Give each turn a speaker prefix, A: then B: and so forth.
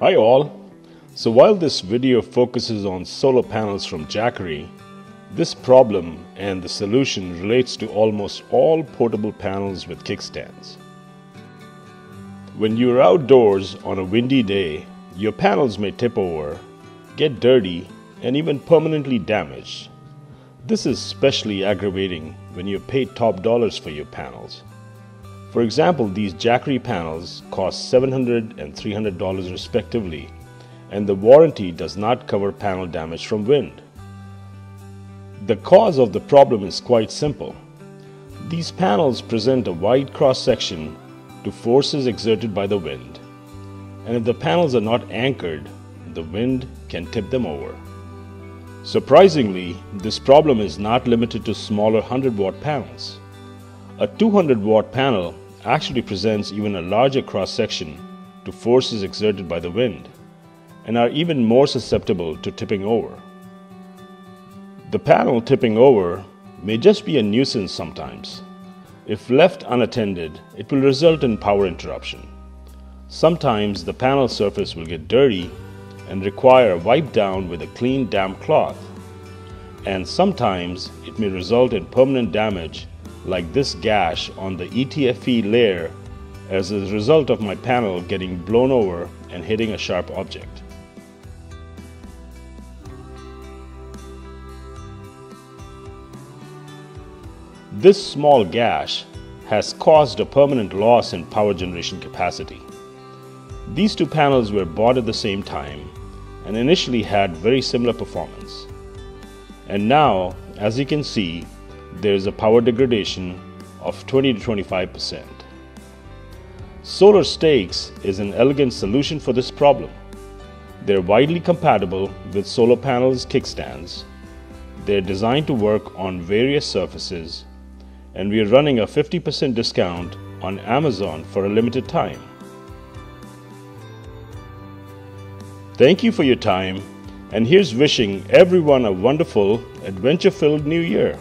A: Hi all! So while this video focuses on solar panels from Jackery, this problem and the solution relates to almost all portable panels with kickstands. When you're outdoors on a windy day, your panels may tip over, get dirty, and even permanently damaged. This is especially aggravating when you pay top dollars for your panels. For example, these Jackery panels cost $700 and $300 respectively, and the warranty does not cover panel damage from wind. The cause of the problem is quite simple. These panels present a wide cross section to forces exerted by the wind, and if the panels are not anchored, the wind can tip them over. Surprisingly, this problem is not limited to smaller 100 watt panels. A 200 watt panel actually presents even a larger cross section to forces exerted by the wind and are even more susceptible to tipping over. The panel tipping over may just be a nuisance sometimes. If left unattended, it will result in power interruption. Sometimes the panel surface will get dirty and require a wipe down with a clean damp cloth. And sometimes it may result in permanent damage like this gash on the ETFE layer as a result of my panel getting blown over and hitting a sharp object. This small gash has caused a permanent loss in power generation capacity. These two panels were bought at the same time and initially had very similar performance. And now, as you can see, there is a power degradation of 20 to 25%. Solar Stakes is an elegant solution for this problem. They're widely compatible with solar panels kickstands. They're designed to work on various surfaces, and we are running a 50% discount on Amazon for a limited time. Thank you for your time, and here's wishing everyone a wonderful, adventure filled new year.